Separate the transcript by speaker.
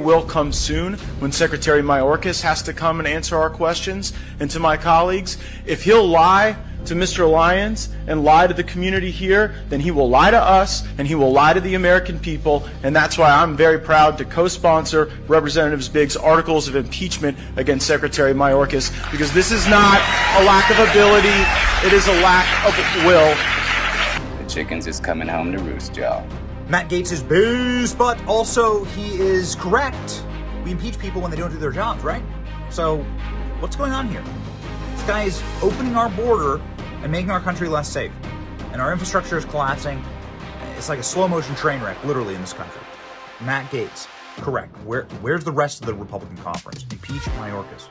Speaker 1: will come soon when Secretary Mayorkas has to come and answer our questions. And to my colleagues, if he'll lie to Mr. Lyons and lie to the community here, then he will lie to us and he will lie to the American people. And that's why I'm very proud to co-sponsor Representative Biggs' articles of impeachment against Secretary Mayorkas because this is not a lack of ability, it is a lack of will.
Speaker 2: The chickens is coming home to roost, y'all.
Speaker 3: Matt Gaetz is booze, but also he is correct. We impeach people when they don't do their jobs, right? So, what's going on here? This guy is opening our border and making our country less safe. And our infrastructure is collapsing. It's like a slow motion train wreck, literally, in this country. Matt Gaetz, correct. Where, where's the rest of the Republican conference? Impeach Mayorkas.